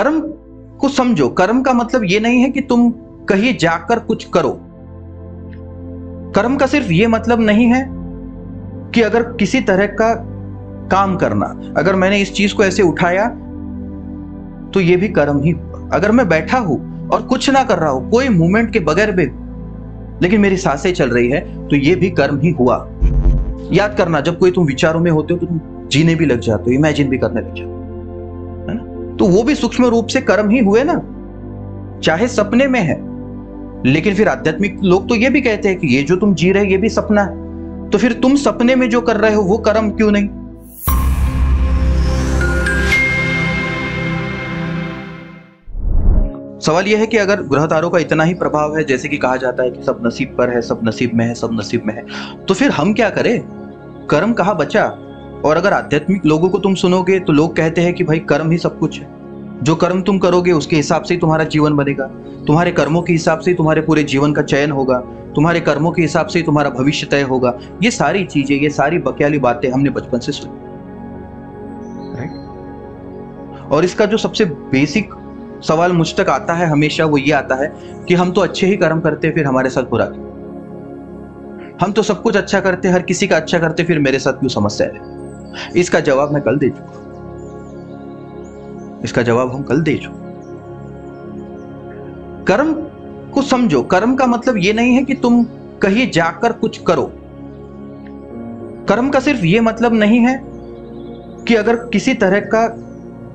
कर्म को समझो। कर्म का मतलब ये नहीं है कि तुम कहीं जाकर कुछ करो। कर्म का सिर्फ़ ये मतलब नहीं है कि अगर किसी तरह का काम करना, अगर मैंने इस चीज़ को ऐसे उठाया तो ये भी कर्म ही अगर मैं बैठा हूँ और कुछ ना कर रहा हूँ, कोई मूवमेंट के बगैर भी, लेकिन मेरी साँसें चल रही है तो ये भी कर्म ही हुआ। याद करना, जब कोई तुम विचारों में होते हो तो तुम जीने भी लग जाते हो इमेजिन भी करने लग जाते है। तो वो भी सूक्ष्म रूप से कर्म ही हुए ना। चाहे सपने में है। लेकिन फिर आध्यात्मिक लोग तो ये भी कहते हैं कि ये जो तुम जी रहे, ये भी सपना है। तो फिर तुम सपने में जो कर रहे हो, वो कर्म क्यों नहीं? सवाल यह है कि अगर ग्रह तारों का इतना ही प्रभाव है, जैसे कि कहा जाता है कि सब नसीब पर है, सब नसीब में है, सब नसीब में है तो फिर हम क्या करें? कर्म कहा बचा? और अगर आध्यात्मिक लोगों को तुम सुनोगे तो लोग कहते हैं कि भाई कर्म ही सब कुछ है। जो कर्म तुम करोगे, उसके हिसाब से ही तुम्हारा जीवन बनेगा। तुम्हारे कर्मों के हिसाब से तुम्हारे पूरे जीवन का चयन होगा। तुम्हारे कर्मों के हिसाब से ही तुम्हारा भविष्य तय होगा। ये सारी चीज़ें, ये सारी बकियाली बातें हमने बचपन से सुनी। और इसका जो सबसे बेसिक सवाल मुझ तक आता है हमेशा, वो ये आता है कि हम तो अच्छे ही कर्म करते फिर हमारे साथ बुरा क्यों? हम तो सब कुछ अच्छा करते हर किसी का अच्छा करते फिर मेरे साथ क्यों समस्या है? इसका जवाब मैं कल दे चुका इसका जवाब हम कल दे चुके कर्म को समझो। कर्म का मतलब यह नहीं है कि तुम कहीं जाकर कुछ करो। कर्म का सिर्फ़ ये मतलब नहीं है कि अगर किसी तरह का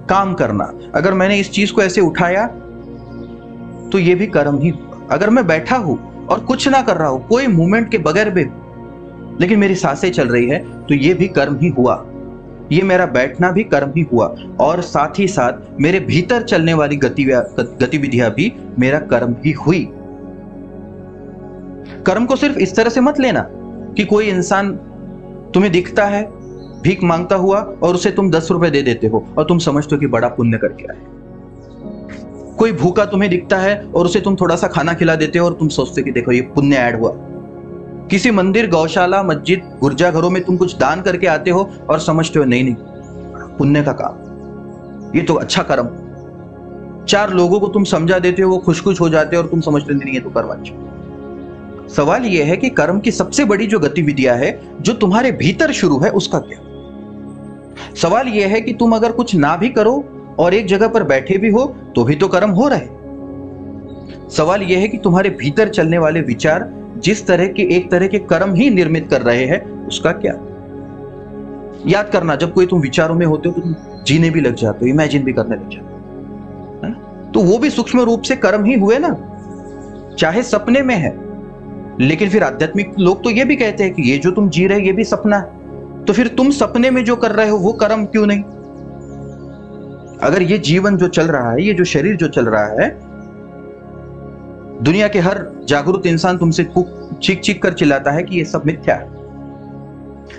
काम करना, अगर मैंने इस चीज़ को ऐसे उठाया तो यह भी कर्म ही अगर मैं बैठा हूँ और कुछ ना कर रहा हूँ, कोई मूवमेंट के बगैर भी लेकिन मेरी साँसें चल रही है तो ये भी कर्म ही हुआ। ये मेरा बैठना भी कर्म ही हुआ, और साथ ही साथ मेरे भीतर चलने वाली गतिविधियाँ भी मेरा कर्म ही हुई। कर्म को सिर्फ़ इस तरह से मत लेना कि कोई इंसान तुम्हें दिखता है, भीख माँगता हुआ, और उसे तुम दस रुपए दे देते हो, और तुम समझते हो कि बड़ा पुण्य करके आए। कोई भूखा तुम्हें दिखता है, और उसे तुम थोड़ा सा खाना खिला देते हो, और तुम सोचते हो कि देखो, ये पुण्य ऐड हुआ। किसी मंदिर, गौशाला, मस्जिद गुर्जा घरों में तुम कुछ दान करके आते हो और समझते हो, नहीं नहीं, पुण्य का काम। ये तो अच्छा कर्म। चार लोगों को तुम समझा देते हो, वो खुश खुश हो जाते हो और तुम समझते नहीं ये तो कर्म अच्छा सवाल यह है कि कर्म की सबसे बड़ी जो गतिविधियाँ है, जो तुम्हारे भीतर शुरू है, उसका क्या? सवाल यह है कि तुम अगर कुछ ना भी करो और एक जगह पर बैठे भी हो तो भी तो कर्म हो रहे सवाल यह है कि तुम्हारे भीतर चलने वाले विचार जिस तरह के, एक तरह के कर्म ही निर्मित कर रहे हैं, उसका क्या? याद करना, जब कोई तुम विचारों में होते हो तो तुम जीने भी लग जाते हो इमेजिन भी करने लग जाते तो वो भी सूक्ष्म रूप से कर्म ही हुए ना, चाहे सपने में है, लेकिन फिर आध्यात्मिक लोग तो ये भी कहते हैं कि ये जो तुम जी रहे ये भी सपना है। तो फिर तुम सपने में जो कर रहे हो, वो कर्म क्यों नहीं? अगर ये जीवन जो चल रहा है, ये जो शरीर जो चल रहा है दुनिया के हर जागरूक इंसान तुमसे चीख चीख कर चिल्लाता है कि ये सब मिथ्या है।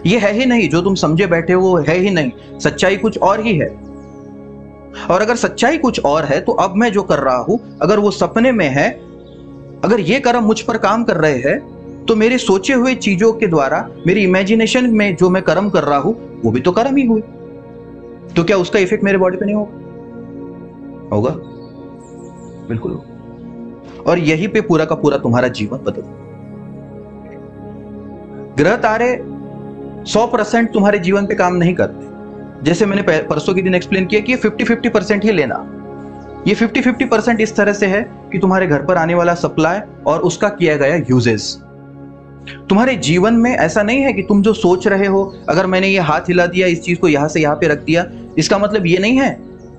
ये है ही नहीं, जो तुम समझे बैठे हो, वो है ही नहीं। सच्चाई कुछ और ही है। और अगर सच्चाई कुछ और है तो अब मैं जो कर रहा हूँ, अगर वो सपने में है, अगर ये कर्म मुझ पर काम कर रहे हैं तो मेरे सोचे हुए चीज़ों के द्वारा, मेरी इमेजिनेशन में जो मैं कर्म कर रहा हूँ, वो भी तो कर्म ही हुए। तो क्या उसका इफ़ेक्ट मेरे बॉडी पे नहीं होगा? होगा। बिल्कुल होगा। और यही पे पूरा का पूरा तुम्हारा जीवन बदल ग्रह तारे 100 परसेंट तुम्हारे जीवन पे काम नहीं करते। जैसे मैंने परसों के दिन एक्सप्लेन किया कि ये 50 50 परसेंट ही लेना। ये 50 50 परसेंट इस तरह से है कि तुम्हारे घर पर आने वाला सप्लाई और उसका किया गया यूजेस तुम्हारे जीवन में ऐसा नहीं है कि तुम जो सोच रहे हो, अगर मैंने ये हाथ हिला दिया, इस चीज़ को यहाँ से यहाँ पे रख दिया, इसका मतलब ये नहीं है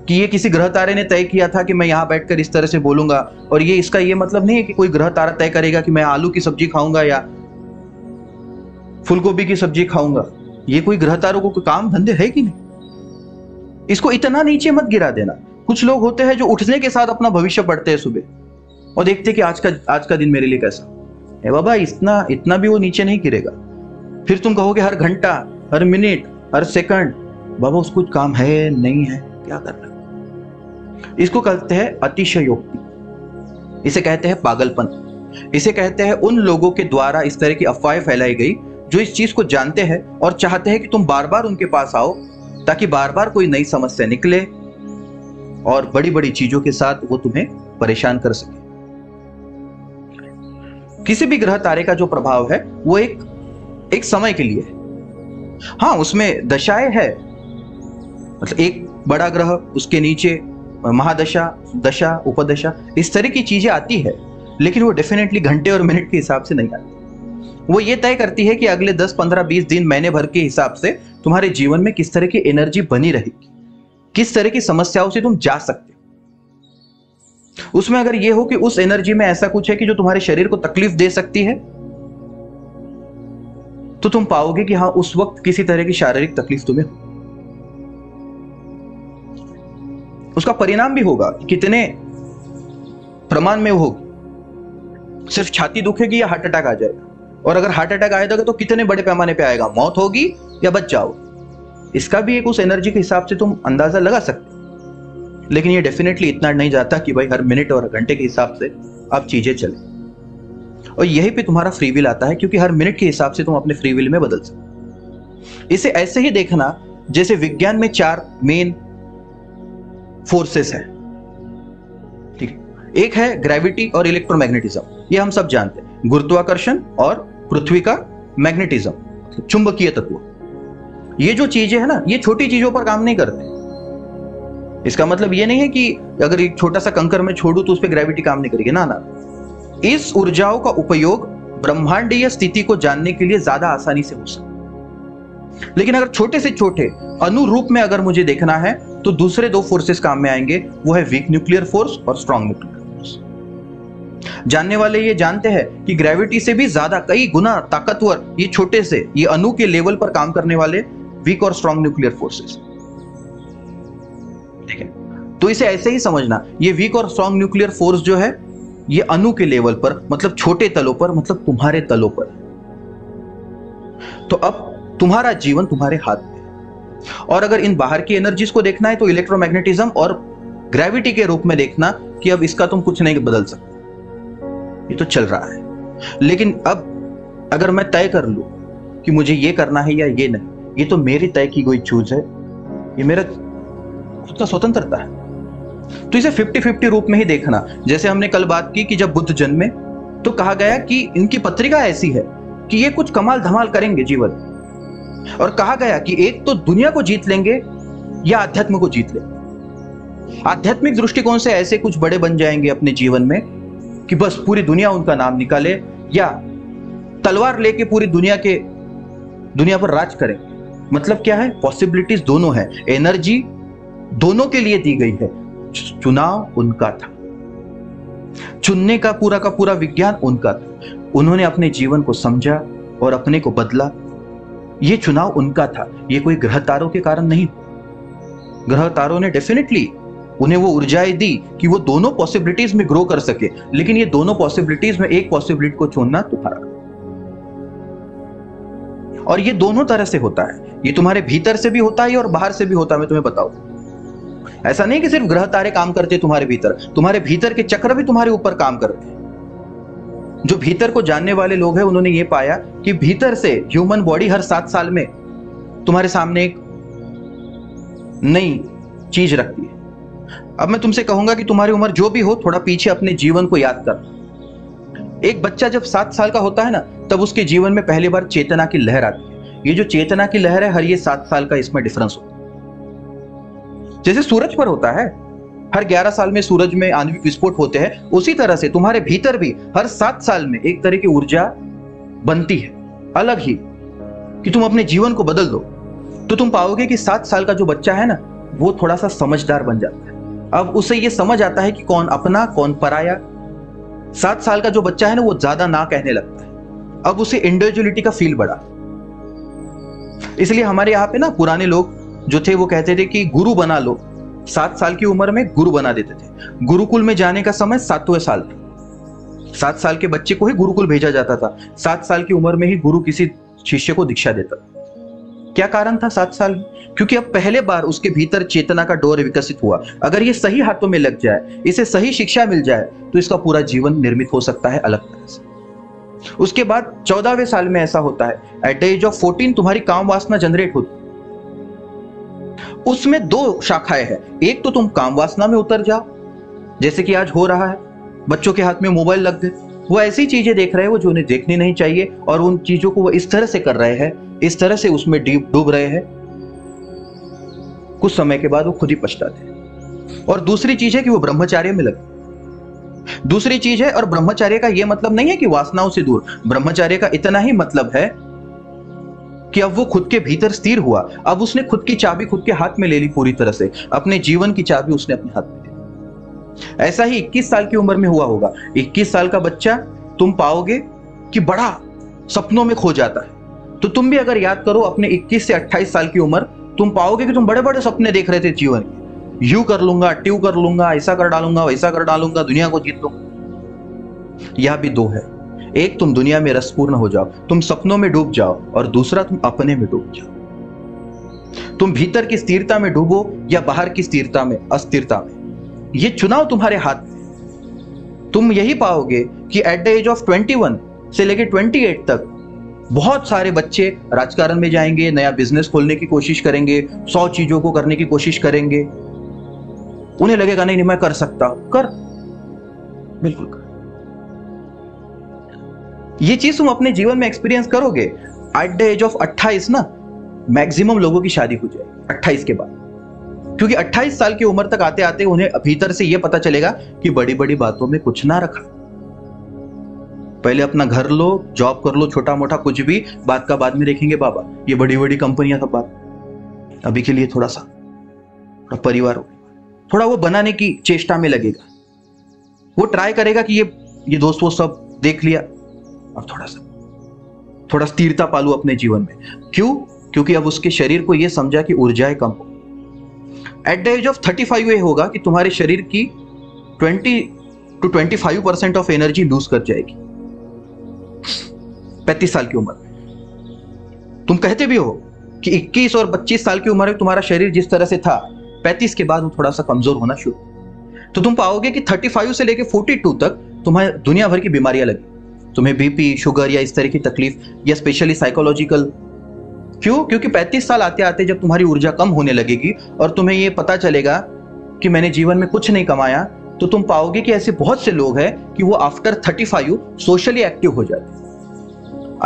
कि ये किसी ग्रह तारे ने तय किया था कि मैं यहाँ बैठकर इस तरह से बोलूँगा। और ये इसका ये मतलब नहीं है कि कोई ग्रह तारा तय करेगा कि मैं आलू की सब्ज़ी खाऊँगा या फूलगोभी की सब्ज़ी खाऊँगा। ये कोई ग्रह तारों को काम धंधे है कि नहीं? इसको इतना नीचे मत गिरा देना। कुछ लोग होते हैं जो उठने के साथ अपना भविष्य पढ़ते हैं सुबह और देखते कि आज का आज का दिन मेरे लिए कैसा। है बाबा, इतना इतना भी वो नीचे नहीं गिरेगा। फिर तुम कहोगे हर घंटा, हर मिनट, हर सेकंड। बाबा उसको काम है, नहीं है। क्या करना इसको कहते हैं अतिशयोक्ति। इसे कहते हैं पागलपन। इसे कहते हैं उन लोगों के द्वारा इस तरह की अफवाहें फैलाई गई, जो इस चीज़ को जानते हैं और चाहते हैं कि तुम बार बार उनके पास आओ, ताकि बार बार कोई नई समस्या निकले और बड़ी बड़ी चीज़ों के साथ वो तुम्हें परेशान कर सके। किसी भी ग्रह तारे का जो प्रभाव है, वो एक एक समय के लिए है। हाँ उसमें दशाएँ है। मतलब एक बड़ा ग्रह, उसके नीचे महादशा दशा उपदशा इस तरह की चीज़ें आती है लेकिन वो डेफिनेटली घंटे और मिनट के हिसाब से नहीं आती। वो ये तय करती है कि अगले 10, 15, 20 दिन महीने भर के हिसाब से तुम्हारे जीवन में किस तरह की एनर्जी बनी रहेगी किस तरह की समस्याओं से तुम जा सकते हो। उसमें अगर ये हो कि उस एनर्जी में ऐसा कुछ है कि जो तुम्हारे शरीर को तकलीफ़ दे सकती है तो तुम पाओगे कि हाँ उस वक्त किसी तरह की शारीरिक तकलीफ़ तुम्हें हो उसका परिणाम भी होगा कितने प्रमाण में होगी सिर्फ़ छाती दुखेगी या हार्ट अटैक आ जाएगा। और अगर हार्ट अटैक आएगा तो कितने बड़े पैमाने पे आएगा? मौत होगी या बच जाओ। इसका भी एक उस एनर्जी के हिसाब से तुम अंदाज़ा लगा सकते हो। लेकिन ये डेफिनेटली इतना नहीं जाता कि भाई हर मिनट और घंटे के हिसाब से आप चीज़ें चले। और यही पे तुम्हारा फ्री विल आता है क्योंकि हर मिनट के हिसाब से तुम अपने फ्री विल में बदल सकते इसे ऐसे ही देखना, जैसे विज्ञान में चार मेन फोर्सेस हैं। ठीक। एक है ग्रेविटी और इलेक्ट्रोमैग्नेटिज्म ये हम सब जानते हैं। गुरुत्वाकर्षण और पृथ्वी का मैग्नेटिज्म चुंबकीय तत्व। ये जो चीज़ें है ना, ये छोटी चीज़ों पर काम नहीं करते। इसका मतलब ये नहीं है कि अगर एक छोटा सा कंकर में छोड़ू तो उस पर ग्रेविटी काम नहीं करेगी। ना ना। इस ऊर्जाओं का उपयोग ब्रह्मांडीय स्थिति को जानने के लिए ज़्यादा आसानी से हो सकता लेकिन अगर छोटे से छोटे, अनुरूप में अगर मुझे देखना है तो दूसरे दो फोर्सेस काम में आएँगे, वो है वीक न्यूक्लियर फोर्स और स्ट्रॉन्ग न्यूक्लियर फोर्स जानने वाले ये जानते हैं कि ग्रेविटी से भी ज़्यादा कई गुना ताकतवर, ये छोटे से, ये अणु के लेवल पर काम करने वाले वीक और स्ट्रॉन्ग न्यूक्लियर फोर्सेस ठीक है? तो इसे ऐसे ही समझना, ये वीक और स्ट्रॉन्ग न्यूक्लियर फोर्स जो है, ये अणु के लेवल पर मतलब छोटे तलों पर मतलब तुम्हारे तलों पर तो अब तुम्हारा जीवन तुम्हारे हाथ में और अगर इन बाहर की एनर्जीज को देखना है तो इलेक्ट्रोमैग्नेटिज्म और ग्रेविटी के रूप में देखना कि अब इसका तुम कुछ नहीं बदल सकते। ये तो चल रहा है। लेकिन अब अगर मैं तय कर लू कि मुझे ये करना है या ये नहीं, ये तो मेरी तय की गई चूज़ है। ये मेरा खुद का स्वतंत्रता है। तो इसे 50-50 रूप में ही देखना। जैसे हमने कल बात की कि जब बुद्ध जन्मे तो कहा गया कि इनकी पत्रिका ऐसी है कि ये कुछ कमाल धमाल करेंगे जीवन। और कहा गया कि एक तो दुनिया को जीत लेंगे या अध्यात्म को जीत लेंगे। आध्यात्मिक दृष्टिकोण से ऐसे कुछ बड़े बन जाएँगे अपने जीवन में कि बस पूरी दुनिया उनका नाम निकाले या तलवार लेके पूरी दुनिया के, दुनिया पर राज करें। मतलब क्या है? पॉसिबिलिटीज दोनों है। एनर्जी दोनों के लिए दी गई है। चुनाव उनका था। चुनने का पूरा का पूरा विज्ञान उनका था। उन्होंने अपने जीवन को समझा और अपने को बदला। ये चुनाव उनका था। ये कोई ग्रह तारों के कारण नहीं। ग्रह तारों ने डेफिनेटली उन्हें वो ऊर्जाएँ दी कि वो दोनों पॉसिबिलिटीज में ग्रो कर सके। लेकिन ये दोनों पॉसिबिलिटीज में एक पॉसिबिलिटी को चुनना तुम्हारा और ये दोनों तरह से होता है। ये तुम्हारे भीतर से भी होता है और बाहर से भी होता है, मैं तुम्हें बताऊँ। ऐसा नहीं कि सिर्फ़ ग्रह तारे काम करते तुम्हारे भीतर। तुम्हारे भीतर के चक्र भी तुम्हारे ऊपर काम करते हैं। जो भीतर को जानने वाले लोग हैं, उन्होंने ये पाया कि भीतर से ह्यूमन बॉडी हर सात साल में तुम्हारे सामने एक नई चीज़ रखती है। अब मैं तुमसे कहूँगा कि तुम्हारी उम्र जो भी हो, थोड़ा पीछे अपने जीवन को याद कर। एक बच्चा जब सात साल का होता है ना, तब उसके जीवन में पहली बार चेतना की लहर आती है। ये जो चेतना की लहर है, हर ये सात साल का इसमें डिफरेंस होता है। जैसे सूरज पर होता है हर 11 साल में सूरज में आणविक विस्फोट होते हैं, उसी तरह से तुम्हारे भीतर भी हर सात साल में एक तरह की ऊर्जा बनती है, अलग ही, कि तुम अपने जीवन को बदल दो। तो तुम पाओगे कि सात साल का जो बच्चा है ना, वो थोड़ा सा समझदार बन जाता है। अब उसे ये समझ आता है कि कौन अपना, कौन पराया। सात साल का जो बच्चा है ना, वो ज़्यादा ना कहने लगता है। अब उसे इंडिविजुअलिटी का फील बढ़ा इसलिए हमारे यहाँ पे ना, पुराने लोग जो थे, वो कहते थे कि गुरु बना लो। सात साल की उम्र में गुरु बना देते थे। गुरुकुल में जाने का समय सातवें साल सात साल के बच्चे को ही गुरुकुल भेजा जाता था। सात साल की उम्र में ही गुरु किसी शिष्य को दीक्षा देता। क्या कारण था सात साल? क्योंकि अब पहले बार उसके भीतर चेतना का डोर विकसित हुआ। अगर ये सही हाथों में लग जाए, इसे सही शिक्षा मिल जाए तो इसका पूरा जीवन निर्मित हो सकता है अलग तरह से। उसके बाद चौदहवें साल में ऐसा होता है। At the age of fourteen तुम्हारी काम वासना जनरेट होती उसमें दो शाखाएँ हैं। एक तो तुम काम वासना में उतर जाओ, जैसे कि आज हो रहा है। बच्चों के हाथ में मोबाइल लग गए। वो ऐसी चीज़ें देख रहे हैं वो जो उन्हें देखनी नहीं चाहिए और उन चीज़ों को वो इस तरह से कर रहे हैं, इस तरह से उसमें डूब रहे हैं। कुछ समय के बाद वो खुद ही पछताते हैं। और दूसरी चीज़ है कि वो ब्रह्मचार्य में लगे। दूसरी चीज़ है और ब्रह्मचार्य का यह मतलब नहीं है कि वासनाओं से दूर। ब्रह्मचार्य का इतना ही मतलब है कि अब वो खुद के भीतर स्थिर हुआ। अब उसने खुद की चाबी खुद के हाथ में ले ली पूरी तरह से। अपने जीवन की चाबी उसने अपने हाथ में ले ऐसा ही 21 साल की उम्र में हुआ होगा। 21 साल का बच्चा, तुम पाओगे कि बड़ा सपनों में खो जाता है। तो तुम भी अगर याद करो अपने 21 से 28 साल की उम्र, तुम पाओगे कि तुम बड़े बड़े सपने देख रहे थे जीवन के। यू कर लूँगा, ट्यू कर लूँगा, ऐसा कर डालूँगा, वैसा कर डालूँगा, दुनिया को जीत लूँगा। यह भी दो है। एक तुम दुनिया में रसपूर्ण हो जाओ, तुम सपनों में डूब जाओ और दूसरा तुम अपने में डूब जाओ। तुम भीतर की स्थिरता में डूबो या बाहर की स्थिरता में, अस्थिरता में। यह चुनाव तुम्हारे हाथ में तुम यही पाओगे कि एट द एज ऑफ़ 21 से लेके 28 तक बहुत सारे बच्चे राजकारण में जाएँगे, नया बिज़नेस खोलने की कोशिश करेंगे, सौ चीज़ों को करने की कोशिश करेंगे। उन्हें लगेगा, नहीं नहीं, मैं कर सकता कर। बिल्कुल कर। ये चीज़ तुम अपने जीवन में एक्सपीरियंस करोगे। एट द एज ऑफ़ 28 ना मैक्सिमम लोगों की शादी हो जाएगी 28 के बाद। क्योंकि 28 साल की उम्र तक आते आते उन्हें भीतर से यह पता चलेगा कि बड़ी बड़ी बातों में कुछ ना रखा। पहले अपना घर लो जॉब कर लो छोटा मोटा कुछ भी, बात का बाद में देखेंगे बाबा। ये बड़ी बड़ी कंपनियाँ सब बात। अभी के लिए थोड़ा सा, थोड़ा परिवार थोड़ा वो बनाने की चेष्टा में लगेगा। वो ट्राई करेगा कि ये ये दोस्त वो सब देख लिया। अब थोड़ा सा, थोड़ा स्थिरता पालू अपने जीवन में। क्यों? क्योंकि अब उसके शरीर को यह समझा कि ऊर्जाएँ कम हो। At the age of thirty five ये होगा कि तुम्हारे शरीर की twenty to twenty five percent of energy lose कर जाएगी। पैंतीस साल की उम्र। में तुम कहते भी हो कि 21 और 25 साल की उम्र में तुम्हारा शरीर जिस तरह से था, पैंतीस के बाद वो थोड़ा सा कमज़ोर होना शुरू। तो तुम पाओगे कि 35 से लेके 42 तक तुम्हें दुनिया भर की बीमारियाँ लगी। तुम्हें बीपी शुगर या इस तरह की तकलीफ़ या स्पेशली साइकोलॉजिकल क्यों? क्योंकि 35 साल आते आते जब तुम्हारी ऊर्जा कम होने लगेगी और तुम्हें यह पता चलेगा कि मैंने जीवन में कुछ नहीं कमाया तो तुम पाओगे कि ऐसे बहुत से लोग हैं कि वो आफ्टर 35 सोशली एक्टिव हो जाते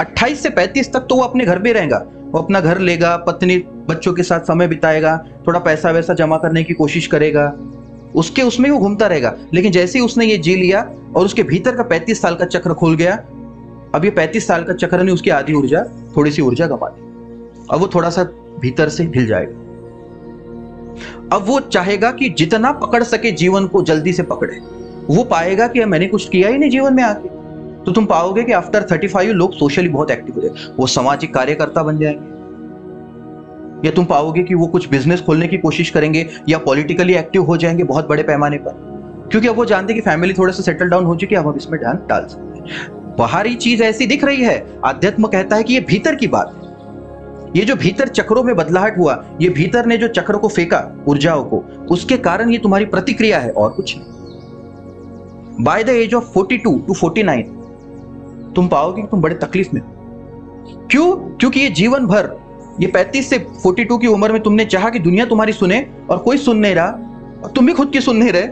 28 से 35 तक तो वो अपने घर में रहेगा। वो अपना घर लेगा, पत्नी, बच्चों के साथ समय बिताएगा, थोड़ा पैसा वैसा जमा करने की कोशिश करेगा। उसके उसमें वो घूमता रहेगा। लेकिन जैसे ही उसने ये जी लिया और उसके भीतर का पैंतीस साल का चक्र खुल गया, अब ये पैंतीस साल का चक्र ने उसकी आधी ऊर्जा, थोड़ी सी ऊर्जा गंवा दी अब वो थोड़ा सा भीतर से हिल जाएगा। अब वो चाहेगा कि जितना पकड़ सके जीवन को जल्दी से पकड़े। वो पाएगा कि मैंने कुछ किया ही नहीं जीवन में आके। तो तुम पाओगे कि आफ्टर थर्टी फाइव लोग सोशली बहुत एक्टिव हो जाए वो सामाजिक कार्यकर्ता बन जाएँगे। या तुम पाओगे कि वो कुछ बिज़नेस खोलने की कोशिश करेंगे या पॉलिटिकली एक्टिव हो जाएँगे बहुत बड़े पैमाने पर? क्योंकि अब वो जानते कि फैमिली थोड़ा सा सेटल डाउन हो चुकी है, अब हम इसमें ध्यान डाल सकते हैं। बाहरी चीज़ ऐसी दिख रही है, आध्यात्म कहता है कि ये भीतर की बात है। ये जो भीतर चक्रों में बदलाहट हुआ, ये भीतर ने जो चक्र को फेंका, ऊर्जाओं को, उसके कारण ये तुम्हारी प्रतिक्रिया है और कुछ by the age of 42 to 49 तुम पाओगे कि तुम बड़े तकलीफ़ में क्यों? क्योंकि ये जीवन भर ये 35 से 42 की उम्र में तुमने चाहा कि दुनिया तुम्हारी सुने और कोई सुन नहीं रहा और तुम भी खुद की सुन नहीं रहे?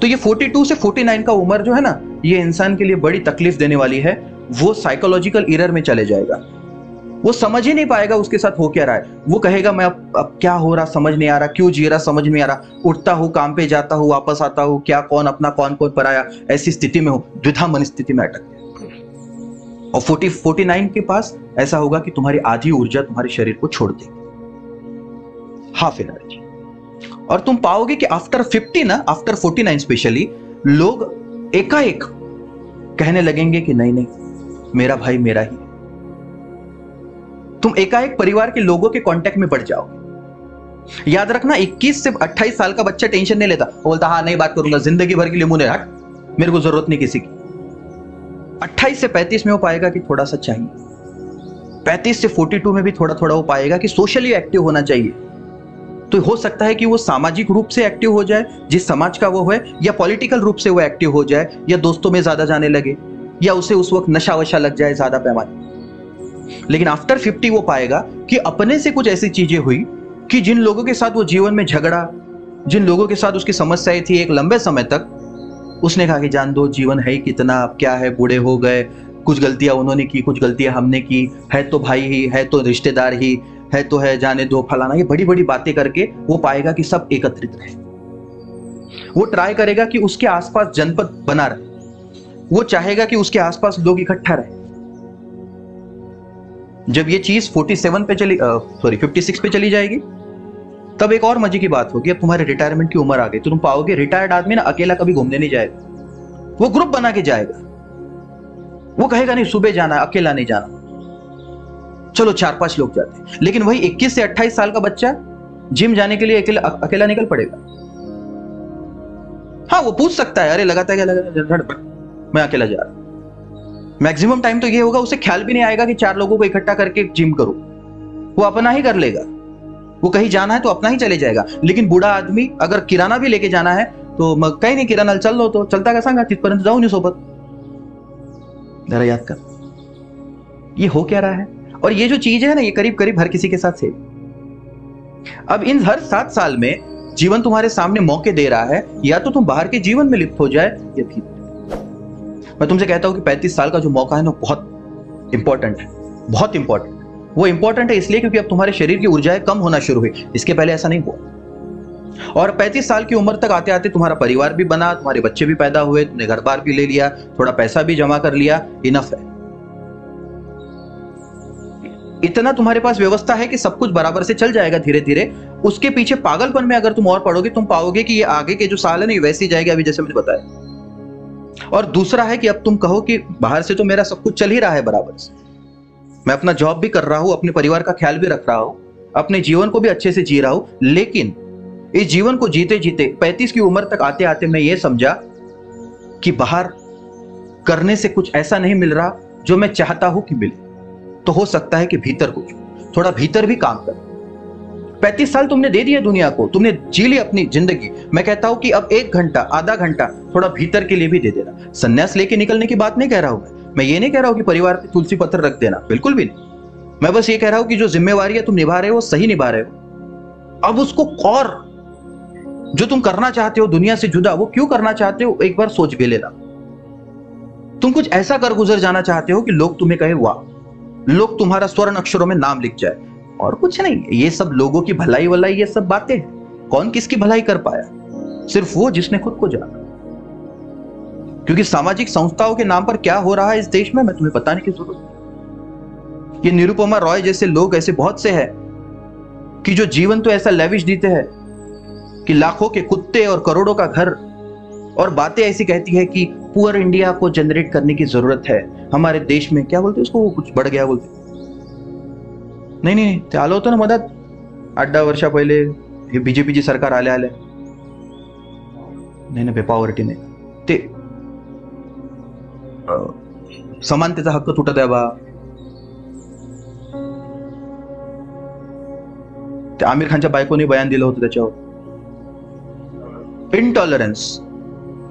तो ये 42 से 49 का उम्र जो है ना ये इंसान के लिए बड़ी तकलीफ़ देने वाली है वो साइकोलॉजिकल इरर में चले जाएगा। वो समझ ही नहीं पाएगा उसके साथ हो क्या रहा है। वो कहेगा मैं अब, अब क्या हो रहा समझ नहीं आ रहा क्यों जी रहा समझ नहीं आ रहा? उठता हूँ काम पे जाता हूँ वापस आता हूँ क्या कौन अपना कौन कौन पर आया? ऐसी स्थिति में हो द्विधा मन स्थिति में अटक गया। और 40 49 के पास ऐसा होगा कि तुम्हारी आधी ऊर्जा तुम्हारे शरीर को छोड़ देगी। Half energy. और तुम पाओगे कि आफ्टर 50 ना आफ्टर 49 स्पेशली लोग एकाएक कहने लगेंगे कि नहीं नहीं, मेरा भाई मेरा ही तुम एकाएक परिवार के लोगों के कांटेक्ट में बढ़ जाओगे। याद रखना 21 से 28 साल का बच्चा टेंशन नहीं लेता। बोलता हाँ नहीं बात करूँगा, ज़िंदगी भर के लिए मुझे हट मेरे को ज़रूरत नहीं किसी की। 28 से 35 में वो पाएगा कि थोड़ा सा चाहिए। 35 से 42 में भी थोड़ा थोड़ा वो पाएगा कि सोशली एक्टिव होना चाहिए। तो हो सकता है कि वो सामाजिक रूप से एक्टिव हो जाए, जिस समाज का वो है, या पॉलिटिकल रूप से वो एक्टिव हो जाए, या दोस्तों में ज़्यादा जाने लगे, या उसे उस वक्त नशा वशा लग जाए ज़्यादा पैमाने। लेकिन आफ्टर 50 वो पाएगा कि अपने से कुछ ऐसी चीज़ें हुई कि जिन लोगों के साथ वो जीवन में झगड़ा, जिन लोगों के साथ उसकी समस्याएँ थी एक लंबे समय तक उसने कहा कि, जान दो, जीवन है कितना अब क्या है, बूढ़े हो गए, कुछ गलतियाँ उन्होंने की, कुछ गलतियाँ हमने की, है तो भाई ही, है तो रिश्तेदार ही, है तो है जाने दो फलाना। ये बड़ी बड़ी बातें करके वो पाएगा कि सब एकत्रित रहे। वो ट्राई करेगा कि उसके आसपास जनपद बना रहे। वो चाहेगा कि उसके आसपास लोग इकट्ठा रहे। जब ये चीज़ 47 पे चली सॉरी 56 पे चली जाएगी तब एक और मज़े की बात होगी, अब तुम्हारे रिटायरमेंट की उम्र आ गई तो तुम पाओगे रिटायर्ड आदमी ना अकेला कभी घूमने नहीं जाएगा। वो ग्रुप बना के जाएगा। वो कहेगा, नहीं, सुबह जाना अकेला नहीं जाना। चलो, चार पाँच लोग जाते लेकिन वही 21 से 28 साल का बच्चा जिम जाने के लिए अकेला अकेला निकल पड़ेगा। हाँ वो पूछ सकता है, अरे लगाता है क्या लगा मैं अकेला जा रहा मैक्सिमम टाइम तो ये होगा, उसे ख्याल भी नहीं आएगा कि चार लोगों को इकट्ठा करके जिम करो। वो अपना ही कर लेगा। वो कहीं जाना है तो अपना ही चले जाएगा। लेकिन बूढ़ा आदमी अगर किराना भी लेके जाना है तो कहीं नहीं किराना, चल लो तो। चलता का सांगा तिथपर्यंत जाऊ नहीं सोबत। जरा याद कर। ये हो क्या रहा है? और ये जो चीज़ है ना, ये करीब करीब हर किसी के साथ से अब इन हर सात साल में जीवन तुम्हारे सामने मौके दे रहा है, या तो तुम बाहर के जीवन में लिप्त हो जाए, या भीतर मैं तुमसे कहता हूँ कि पैंतीस साल का जो मौका है ना बहुत इंपॉर्टेंट है। बहुत इंपॉर्टेंट वो इंपॉर्टेंट है इसलिए क्योंकि अब तुम्हारे शरीर की ऊर्जाएँ कम होना शुरू हुई। इसके पहले ऐसा नहीं हुआ। और 35 साल की उम्र तक आते आते तुम्हारा परिवार भी बना, तुम्हारे बच्चे भी पैदा हुए, तुमने घर बार भी ले लिया, थोड़ा पैसा भी जमा कर लिया इनफ है। इतना तुम्हारे पास व्यवस्था है कि सब कुछ बराबर से चल जाएगा धीरे धीरे उसके पीछे पागलपन में अगर तुम और पढ़ोगे तुम पाओगे कि ये आगे के जो साल है ना, ये वैसे ही जाएगा, अभी जैसे मैंने बताया। और दूसरा है कि अब तुम कहो कि बाहर से तो मेरा सब कुछ चल ही रहा है बराबर से। मैं अपना जॉब भी कर रहा हूँ, अपने परिवार का ख्याल भी रख रहा हूँ, अपने जीवन को भी अच्छे से जी रहा हूँ, लेकिन इस जीवन को जीते जीते पैंतीस की उम्र तक आते आते मैं ये समझा कि बाहर करने से कुछ ऐसा नहीं मिल रहा जो मैं चाहता हूँ कि मिले। तो हो सकता है कि भीतर कुछ, थोड़ा भीतर भी काम कर। पैंतीस साल तुमने दे दिया दुनिया को, तुमने जी ली अपनी ज़िंदगी। मैं कहता हूँ कि अब एक घंटा, आधा घंटा थोड़ा भीतर के लिए भी दे देना। संन्यास लेके निकलने की बात नहीं कह रहा हूँ मैं। मैं ये नहीं कह रहा हूँ कि परिवार पे तुलसी पत्र रख देना। बिल्कुल भी नहीं। मैं बस ये कह रहा हूँ कि जो जिम्मेवारी है, तुम निभा रहे हो, सही निभा रहे हो। अब उसको और जो तुम करना चाहते हो, दुनिया से जुदा, वो क्यों करना चाहते हो, एक बार सोच भी लेना। तुम कुछ ऐसा कर गुजर जाना चाहते हो कि लोग तुम्हें कहे, वाह, लोग तुम्हारा स्वर्ण अक्षरों में नाम लिख जाए। और कुछ नहीं, ये सब लोगों की भलाई वलाई ये सब बातें कौन किसकी भलाई कर पाया? सिर्फ़ वो जिसने खुद को जाना। क्योंकि सामाजिक संस्थाओं के नाम पर क्या हो रहा है इस देश में, मैं तुम्हें बताने की ज़रूरत ये निरुपमा रॉय जैसे लोग ऐसे बहुत से हैं कि जो जीवन तो ऐसा लेविश देते हैं कि लाखों के कुत्ते और करोड़ों का घर और बातें ऐसी कहती है कि पुअर इंडिया को जनरेट करने की ज़रूरत है। हमारे देश में क्या बोलते उसको? कुछ बढ़ गया बोलते नाही नाही ते होतं ना आठ दहा वर्षा पहिले हे बीजेपीची सरकार आले आले। नाही ना पॉवर्टी नाही। ते समानतेचा हक्क तुटत आहे बा ते आमिर खानच्या बायकोने बयान दिलं होतं त्याच्यावर. इनटॉलरन्स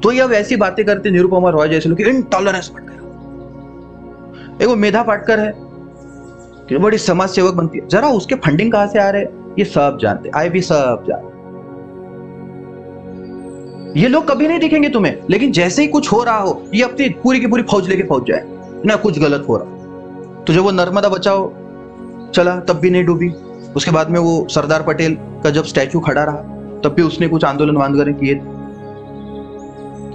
तो या वैसी बातें करते निरुपमा रॉय जैसे लोग इनटॉलरेंस बढ़ गया वो मेधा पाटकर है, कि बड़ी समाज सेवक बनती है। जरा उसके फंडिंग कहाँ से आ रहे ये सब जानते आए भी सब जानते ये लोग कभी नहीं दिखेंगे तुम्हें। लेकिन जैसे ही कुछ हो रहा हो, ये अपनी पूरी की पूरी फौज लेके पहुँच जाए। ना कुछ गलत हो रहा। तो जब वो नर्मदा बचाओ, चला, तब भी नहीं डूबी। उसके बाद में वो सरदार पटेल का जब स्टैचू खड़ा रहा, तब भी उसने कुछ आंदोलन वांदोलन किए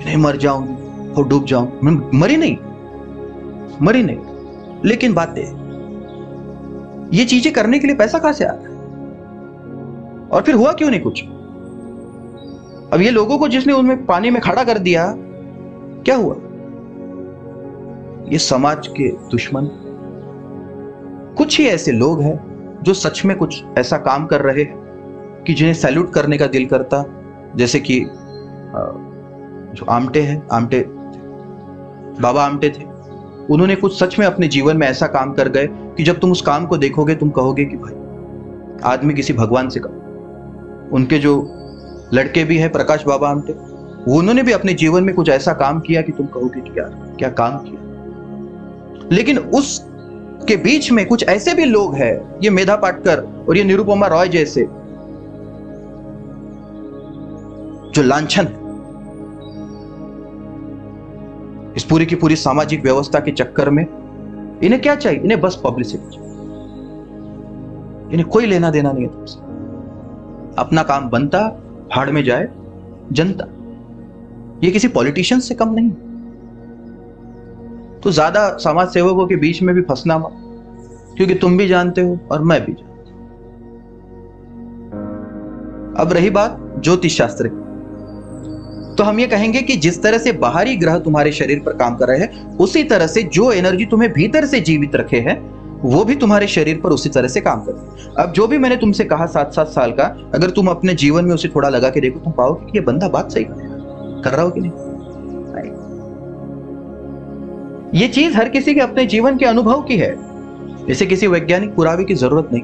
नहीं, मर जाऊँगी, और डूब जाऊँ मरी नहीं। मरी नहीं। लेकिन बातें ये चीज़ें करने के लिए पैसा कहाँ से आ रहा है और फिर हुआ क्यों नहीं कुछ? अब ये लोगों को जिसने उनमें पानी में खड़ा कर दिया, क्या हुआ? ये समाज के दुश्मन। कुछ ही ऐसे लोग हैं जो सच में कुछ ऐसा काम कर रहे हैं कि जिन्हें सैल्यूट करने का दिल करता, जैसे कि जो आमटे हैं, आमटे, बाबा आमटे थे। उन्होंने कुछ सच में अपने जीवन में ऐसा काम कर गए कि जब तुम उस काम को देखोगे, तुम कहोगे कि भाई, आदमी किसी भगवान से कहो। उनके जो लड़के भी हैं, प्रकाश बाबा आमटे। उन्होंने भी अपने जीवन में कुछ ऐसा काम किया कि तुम कहोगे कि यार, क्या काम किया? लेकिन उस के बीच में कुछ ऐसे भी लोग हैं, ये मेधा पाटकर और ये निरुपमा रॉय जैसे, जो लांछन है। इस पूरी की पूरी सामाजिक व्यवस्था के चक्कर में इन्हें क्या चाहिए? इन्हें बस पब्लिसिटी चाहिए। इन्हें कोई लेना देना नहीं है तुमसे। अपना काम बनता भाड़ में जाए, जनता। ये किसी पॉलिटिशियन से कम नहीं। तो ज़्यादा समाज सेवकों के बीच में भी फंसना मत, क्योंकि तुम भी जानते हो और मैं भी जानता अब रही बात ज्योतिष शास्त्र की। तो हम ये कहेंगे कि जिस तरह से बाहरी ग्रह तुम्हारे शरीर पर काम कर रहे हैं, उसी तरह से जो एनर्जी तुम्हें भीतर से जीवित रखे हैं वो भी तुम्हारे शरीर पर उसी तरह से काम करती है। अब जो भी मैंने तुमसे कहा सात सात साल का अगर तुम अपने जीवन में उसे थोड़ा लगा के देखो तुम पाओगे कि ये बंदा बात सही कर रहा हो। कि नहीं? ये चीज़ हर किसी के अपने जीवन के अनुभव की है। इसे किसी वैज्ञानिक पुरावे की ज़रूरत नहीं।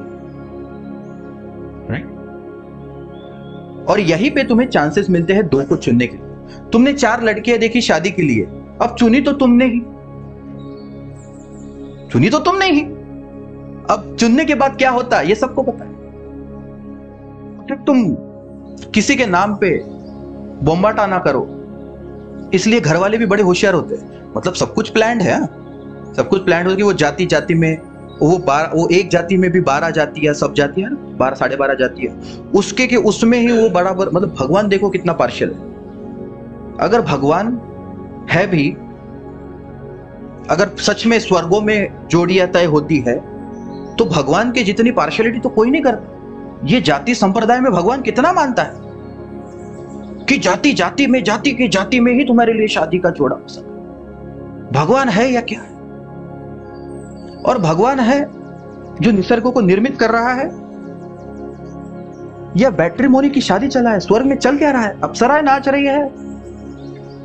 और यहीं पे तुम्हें चांसेस मिलते हैं दो को चुनने के लिए। तुमने चार लड़कियाँ देखी शादी के लिए। अब चुनी तो तुमने ही। चुनी तो तुमने ही। अब चुनने के बाद क्या होता है? ये सबको पता है। जब तुम किसी के नाम पे बोम्बाटा ना करो। इसलिए घर वाले भी बड़े होशियार होते हैं। मतलब सब कुछ प्लान है हाँ। सब कुछ प्लान होगी वो जाति जाति में, वो बारह वो एक जाति में भी बारह जाति है, सब जाति है ना? बारह, साढ़े बारह जाति है। उसके के, उसमें ही वो बराबर मतलब भगवान देखो कितना पार्शियल है। अगर भगवान है भी, अगर सच में स्वर्गों में जोड़िया तय होती है तो भगवान के जितनी पार्शलिटी तो कोई नहीं करता। ये जाति संप्रदाय में भगवान कितना मानता है? कि जाति जाति में, जाति की जाति में ही तुम्हारे लिए शादी का जोड़ा हो सकता भगवान है या क्या? है और भगवान है जो निसर्गों को निर्मित कर रहा है, या बैटरी मोनी की शादी चला है, स्वर्ग में चल क्या रहा है? अप्सराएँ नाच रही है,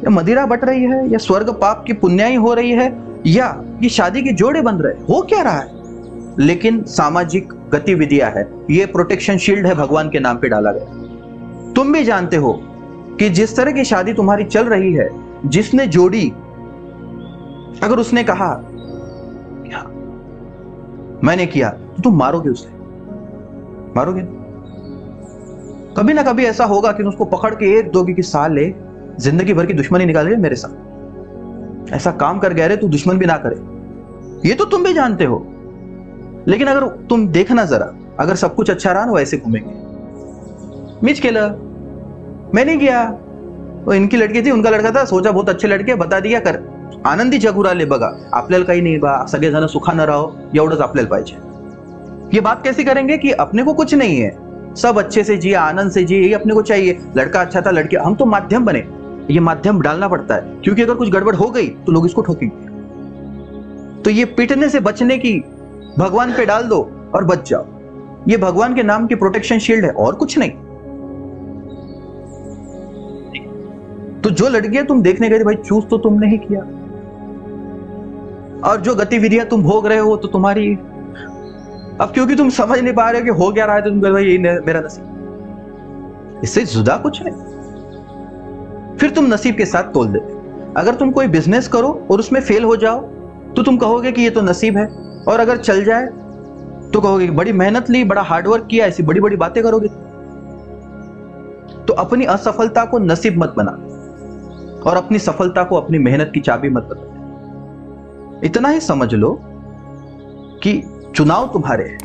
या मदिरा बट रही है, या स्वर्ग पाप की पुण्याई हो रही है, या ये शादी के जोड़े बन रहे हो क्या रहा है? लेकिन सामाजिक गतिविधियाँ है। ये प्रोटेक्शन शील्ड है भगवान के नाम पे डाला गया। तुम भी जानते हो कि जिस तरह की शादी तुम्हारी चल रही है, जिसने जोड़ी, अगर उसने कहा, क्या? मैंने किया तो तुम मारोगे उसे। मारोगे? कभी ना कभी ऐसा होगा कि उसको पकड़ के एक दोगे कि साल ले, ज़िंदगी भर की दुश्मनी निकाल रहे मेरे साथ। ऐसा काम कर गए तू दुश्मन भी ना करे। ये तो तुम भी जानते हो। लेकिन अगर तुम देखना जरा, अगर सब कुछ अच्छा रहा ना वैसे घूमेंगे। मिच केला मैं नहीं गया। वो इनकी लड़की थी, उनका लड़का था, सोचा बहुत अच्छे लड़के, बता दिया कर। आनंदी जगूर आले बघा आपल्याला काही नाही बा, सगळेजण सुखानं राहो, एवढंच आपल्याला पाहिजे। ये बात कैसी करेंगे कि अपने को कुछ नहीं है। सब अच्छे से जिए, आनंद से जिए, ये अपने को चाहिए। लड़का अच्छा था, लड़की, हम तो माध्यम बने। ये माध्यम डालना पड़ता है। क्योंकि अगर कुछ गड़बड़ हो गई तो लोग इसको ठोकेंगे। तो ये पिटने से बचने की भगवान पे डाल दो और बच जाओ। ये भगवान के नाम की प्रोटेक्शन शील्ड है, और कुछ नहीं। तो जो लड़कियाँ तुम देखने गए थे, भाई चूज़ तो तुमने ही किया। और जो गतिविधियाँ तुम भोग रहे हो तो तुम्हारी। अब क्योंकि तुम समझ नहीं पा रहे हो कि हो क्या रहा है तो तुम भाई, ये मेरा नसीब इससे जुदा कुछ नहीं। फिर तुम नसीब के साथ तोल देते। अगर तुम कोई बिज़नेस करो और उसमें फेल हो जाओ तो तुम कहोगे कि ये तो नसीब है। और अगर चल जाए तो कहोगे बड़ी मेहनत ली बड़ा हार्डवर्क किया ऐसी बड़ी बड़ी बातें करोगे। तो अपनी असफलता को नसीब मत बना और अपनी सफलता को अपनी मेहनत की चाबी मत बना। इतना ही समझ लो कि चुनाव तुम्हारे हैं।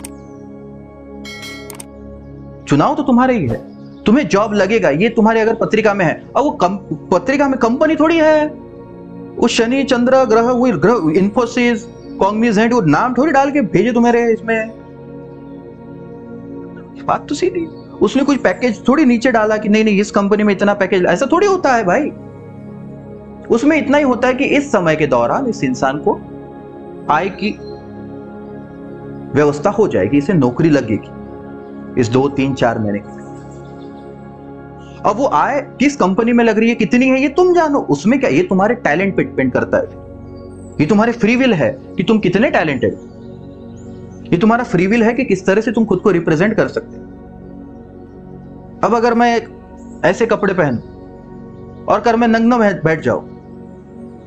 चुनाव तो तुम्हारे ही है। तुम्हें जॉब लगेगा ये तुम्हारे अगर पत्रिका में है। और वो कम, पत्रिका में कंपनी थोड़ी है। वो शनि चंद्र ग्रह ग्रह इंफोसिस कॉग्निजेंट वो नाम थोड़ी डाल के भेजे तुम्हारे इसमें। बात तो सीधी। उसने कुछ पैकेज थोड़ी नीचे डाला कि नहीं नहीं, इस कंपनी में इतना पैकेज ऐसा थोड़ी होता है भाई। उसमें इतना ही होता है कि इस समय के दौरान इस इंसान को आय की व्यवस्था हो जाएगी, इसे नौकरी लगेगी। इस दो, तीन, चार महीने के अब वो आय किस कंपनी में लग रही है, कितनी है, ये तुम जानो। उसमें क्या, ये तुम्हारे टैलेंट पे डिपेंड करता है। ये तुम्हारे फ्री विल है कि तुम कितने टैलेंटेड ये तुम्हारा फ्री विल है कि किस तरह से तुम खुद को रिप्रेजेंट कर सकते अब अगर मैं ऐसे कपड़े पहनू और कर मैं नंगना बैठ जाऊँ,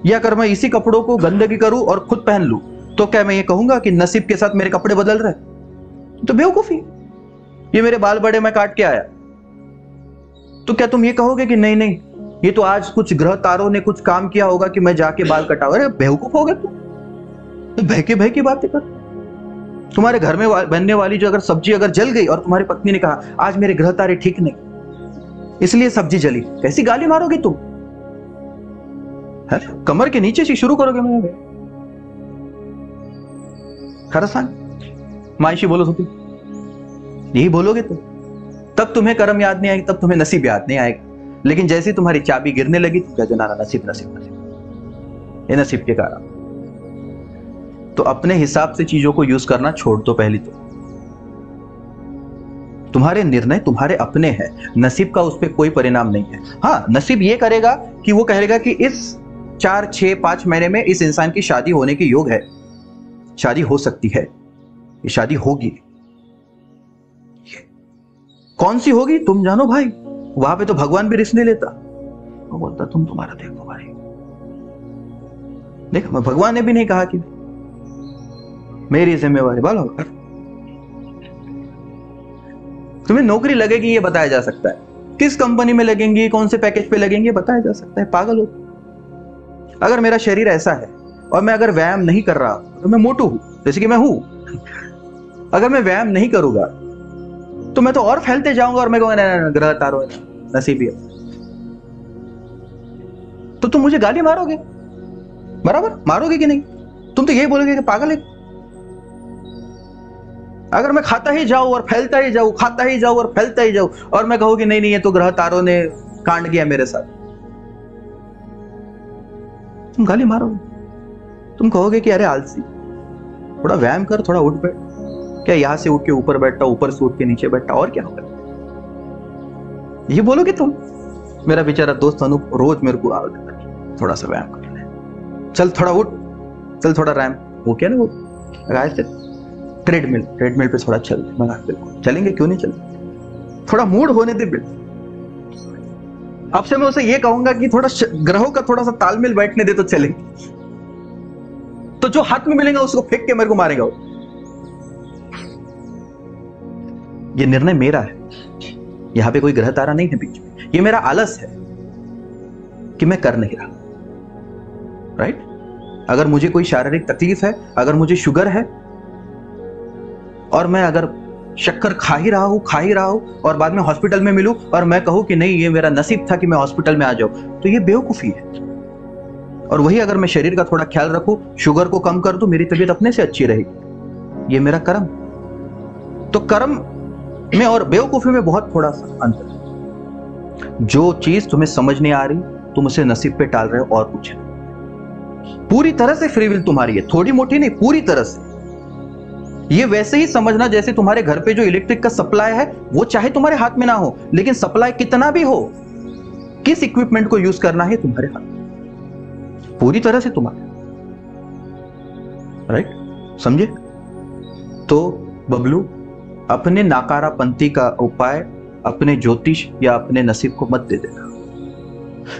या कर मैं इसी कपड़ों को गंदगी करूँ और खुद पहन लू तो क्या मैं ये कहूँगा कि नसीब के साथ मेरे कपड़े बदल रहे तो बेवकूफ़ी। ये मेरे बाल बड़े, मैं काट के आया। तो क्या तुम ये कहोगे कि नहीं नहीं ये तो आज कुछ ग्रह तारों ने कुछ काम किया होगा कि मैं जाके बाल कटाऊ। अरे, बेवकूफ़ हो गए तुम। बह के बह की बातें कर। तुम्हारे घर में बनने वाली जो अगर सब्ज़ी अगर जल गई और तुम्हारी पत्नी ने कहा, आज मेरे ग्रह तारे ठीक नहीं। इसलिए सब्ज़ी जली। कैसी गाली मारोगे तुम? है कमर के नीचे से शुरू करोगे मैं खरा सांग मायशी बोलो तो यही बोलोगे तुम तब तुम्हें कर्म याद नहीं आएगी, तब तुम्हें नसीब याद नहीं आएगा। लेकिन जैसी तुम्हारी चाबी गिरने लगी, तुम कहते नाना नसीब नसीब नसीब। ये नसीब के कारण। तो अपने हिसाब से चीज़ों को यूज़ करना छोड़ दो पहली तो। तुम्हारे निर्णय तुम्हारे अपने हैं। नसीब का उस पर कोई परिणाम नहीं है। हाँ नसीब ये करेगा कि वो कहेगा कि इस चार, छह, पाँच महीने में इस इंसान की शादी होने की योग है। शादी हो सकती है। ये शादी होगी। कौन सी होगी? तुम जानो भाई। वहाँ पे तो भगवान भी रिस्क नहीं लेता। वो बोलता, तुम तुम्हारा देखो भाई। देखो भगवान ने भी नहीं कहा कि मेरी जिम्मेवारी, बोलो। तुम्हें नौकरी लगेगी, ये बताया जा सकता है। किस कंपनी में लगेंगी, कौन से पैकेज पे लगेंगे बताया जा सकता है। पागल हो। अगर मेरा शरीर ऐसा है, और मैं अगर व्यायाम नहीं कर रहा तो मैं मोटू हूँ, जैसे कि मैं हूँ। अगर मैं व्यायाम नहीं करूँगा तो मैं तो और फैलते जाऊँगा और मैं कहूँगा ग्रह तारो नसीबी तो तुम मुझे गाली मारोगे? बराबर? मारोगे कि नहीं? तुम तो यही बोलोगे कि पागल है। अगर मैं खाता ही जाऊँ और फैलता ही जाऊँ, खाता ही जाऊँ और फैलता ही जाऊँ, और मैं कहूँ कि नहीं नहीं, ये तो ग्रह तारों ने कांड किया मेरे साथ। तुम गाली मारोगे? तुम कहोगे कि अरे आलसी, थोड़ा व्यायाम कर, थोड़ा उठ बैठ। क्या यहाँ से उठ के ऊपर बैठता ऊपर से उठ के नीचे बैठता और क्या होगा? ये बोलोगे तुम? मेरा बेचारा दोस्त अनूप रोज मेरे को आवाज़ देता थोड़ा सा व्यायाम कर ले। चल, थोड़ा उठ। चल, थोड़ा रैम। वो क्या ना वो? लगाए से ट्रेडमिल। ट्रेडमिल पे थोड़ा चल। मैं बिल्कुल चलेंगे? क्यों नहीं चलेंगे? थोड़ा मूड होने दे बिल्कुल अब से मैं उसे ये कहूँगा कि थोड़ा ग्रहों का थोड़ा सा तालमेल बैठने दे तो चलेंगे। तो जो हाथ में मिलेगा उसको फेंक के मेरे को मारेगा वो। ये निर्णय मेरा है। यहाँ पे कोई ग्रह तारा नहीं है बीच में। ये मेरा आलस है कि मैं कर नहीं रहा। राइट अगर मुझे कोई शारीरिक तकलीफ़ है, अगर मुझे शुगर है, और मैं अगर शक्कर खा ही रहा हूँ, खा ही रहा हूँ, और बाद में हॉस्पिटल में मिलूं, और मैं कहूँ कि नहीं, ये मेरा नसीब था कि मैं हॉस्पिटल में आ जाऊँ तो ये बेवकूफ़ी है। और वही अगर मैं शरीर का थोड़ा ख्याल रखूँ, शुगर को कम कर दूँ, मेरी तबीयत अपने से अच्छी रहेगी। ये मेरा कर्म। तो कर्म में और बेवकूफ़ी में बहुत थोड़ा सा अंतर जो चीज़ तुम्हें समझ नहीं आ रही, तुम उसे नसीब पे टाल रहे हो और कुछ पूरी तरह से फ्री विल तुम्हारी है, थोड़ी मोटी नहीं, पूरी तरह से। ये वैसे ही समझना जैसे तुम्हारे घर पे जो इलेक्ट्रिक का सप्लाई है, वो चाहे तुम्हारे हाथ में ना हो, लेकिन सप्लाई कितना भी हो, किस इक्विपमेंट को यूज़ करना है तुम्हारे हाथ पूरी तरह से तुम्हारे राइट समझे? तो बबलू अपने नाकारापंथी का उपाय अपने ज्योतिष या अपने नसीब को मत दे देना।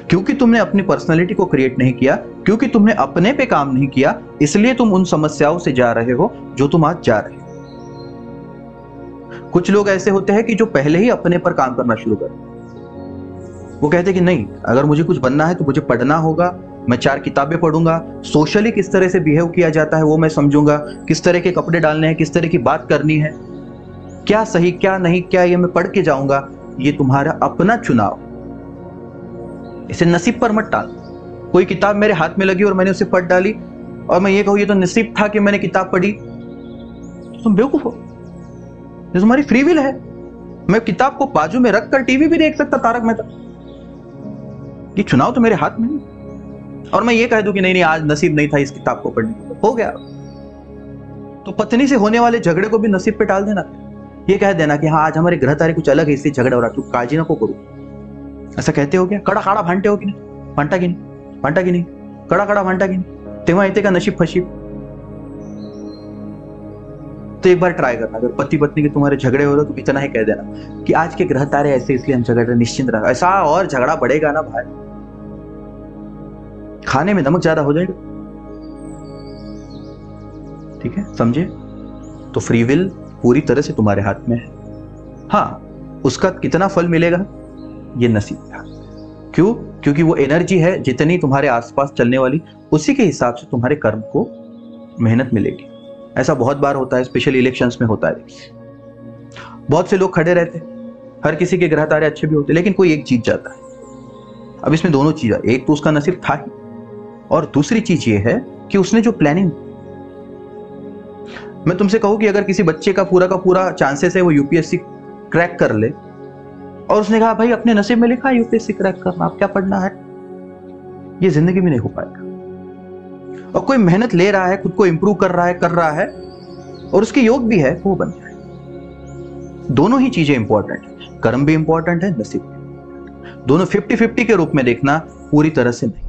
क्योंकि तुमने अपनी पर्सनैलिटी को क्रिएट नहीं किया, क्योंकि तुमने अपने पे काम नहीं किया, इसलिए तुम उन समस्याओं से जा रहे हो जो तुम आज जा रहे हो। कुछ लोग ऐसे होते हैं कि जो पहले ही अपने पर काम करना शुरू कर वो कहते कि नहीं, अगर मुझे कुछ बनना है तो मुझे पढ़ना होगा, मैं चार किताबें पढ़ूँगा सोशली किस तरह से बिहेव किया जाता है वो मैं समझूँगा, किस तरह के कपड़े डालने हैं, किस तरह की बात करनी है। क्या सही, क्या नहीं, क्या ये मैं पढ़ के जाऊँगा? ये तुम्हारा अपना चुनाव। इसे नसीब पर मत टाल। कोई किताब मेरे हाथ में लगी और मैंने उसे पढ़ डाली, और मैं ये कहूँ, ये तो नसीब था कि मैंने किताब पढ़ी। तुम बेवकूफ़ हो। ये तुम्हारी फ्री विल है। मैं किताब को बाजू में रखकर टीवी भी देख सकता, तारक मेहता। ये चुनाव तो मेरे हाथ में है। और मैं ये कह दूँ कि नहीं नहीं, आज नसीब नहीं था इस किताब को पढ़ने। हो गया। तो पत्नी से होने वाले झगड़े को भी नसीब पे डाल देना। ये कह देना कि हाँ आज हमारे ग्रह तारे कुछ अलग है, इसलिए झगड़ा हो रहा तू काळजी नको करू। ऐसा कहते हो क्या? कडा काढा भांडते हो की नाही? भांडता की नाही? भांडता की नाही? कडा कडा भांडता की नाही? तेव्हा येते का नशीब फशीब? तो एक बार ट्राई करना। अगर पति पत्नी के तुम्हारे झगड़े हो रहे तो इतना ही कह देना कि आज के ग्रह तारे ऐसे, इसलिए हम झगड़ रहे निश्चिंत रहा। ऐसा और झगड़ा बढ़ेगा ना भाई। खाने में नमक ज़्यादा हो जाएगा। ठीक है? समझे? तो फ्री विल पूरी तरह से तुम्हारे हाथ में है। हाँ उसका कितना फल मिलेगा? ये नसीब था। क्यों? क्योंकि वो एनर्जी है, जितनी तुम्हारे आसपास चलने वाली, उसी के हिसाब से तुम्हारे कर्म को मेहनत मिलेगी। ऐसा बहुत बार होता है स्पेशल इलेक्शंस में होता है। बहुत से लोग खड़े रहते हर किसी के ग्रह तारे अच्छे भी होते लेकिन कोई एक जीत जाता है। अब इसमें दोनों चीज़, एक तो उसका नसीब था ही। और दूसरी चीज़ ये है कि उसने जो प्लानिंग मैं तुमसे कहूँ कि अगर किसी बच्चे का पूरा का पूरा चांसेस है वो यूपीएससी क्रैक कर ले, और उसने कहा, भाई, अपने नसीब में लिखा यूपीएससी क्रैक करना आप क्या पढ़ना है? ये ज़िंदगी में नहीं हो पाएगा। और कोई मेहनत ले रहा है, खुद को इंप्रूव कर रहा है, कर रहा है, और उसके योग भी है, वो बन जाए। दोनों ही चीज़ें इंपॉर्टेंट है। कर्म भी इंपॉर्टेंट है, नसीब भी। दोनों फिफ्टी फिफ्टी के रूप में देखना पूरी तरह से नहीं।